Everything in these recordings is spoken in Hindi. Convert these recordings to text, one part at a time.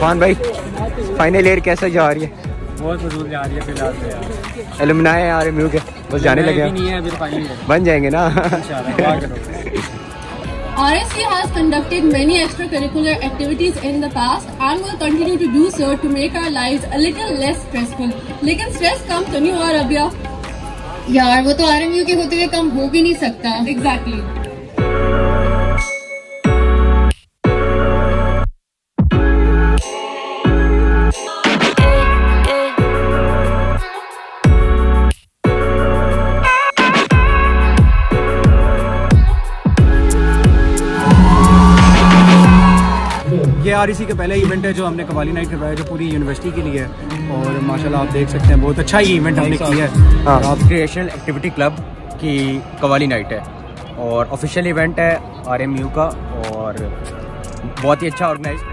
फान भाई? फाइनल ईयर कैसे जा रही है? बहुत मज़बूत जा रही है फ़िलहाल तो यार। एलुमनाए आ रहे के बस जाने लगे हैं। नहीं है अभी तो फाइनल है बन जाएँगे ना? RSC has conducted many extracurricular activities in the past and will continue to do so to make our lives a little less stressful. लेकिन स्ट्रेस कम तो नहीं हुआ रबिया यार वो तो आरएमयू के होते हुए कम हो भी नहीं सकता। Exactly exactly. ये इसी का पहला इवेंट है जो हमने कवाली नाइट करवाया जो पूरी यूनिवर्सिटी के लिए है। और माशाल्लाह आप देख सकते हैं बहुत अच्छा ही इवेंट हमने किया है। हाँ। आप क्रिएशनल एक्टिविटी क्लब की कवाली नाइट है। और ऑफिशियल इवेंट है आरएमयू का और बहुत ही अच्छा ऑर्गेनाइज है।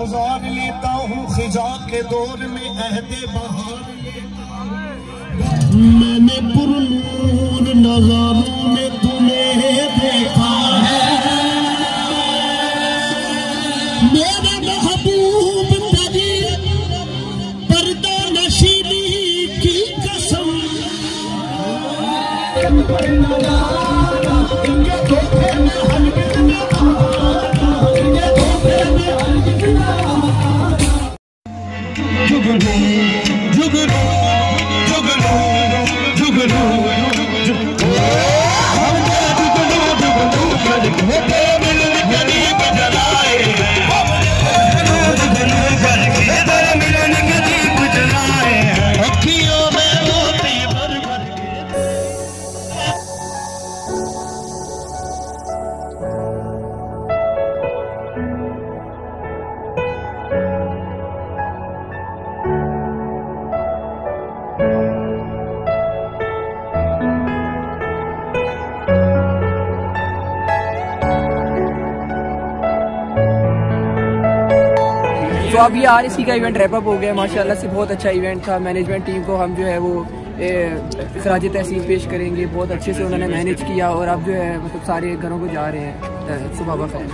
गुजार लेता हूँ खिजा के दौर में अहदे बहार। मैंने पुरनूर नजारों में तुम्हें देखा है। मेरे महबूब तेरी पर्दा नशीली की कसम। जुगनू you. अब ये आर का इवेंट रैपअप हो गया, माशाल्लाह से बहुत अच्छा इवेंट था। मैनेजमेंट टीम को हम जो है वो खराज तहसील पेश करेंगे। बहुत अच्छे से उन्होंने मैनेज किया और अब जो है मतलब सारे घरों को जा रहे हैं सुबह खैर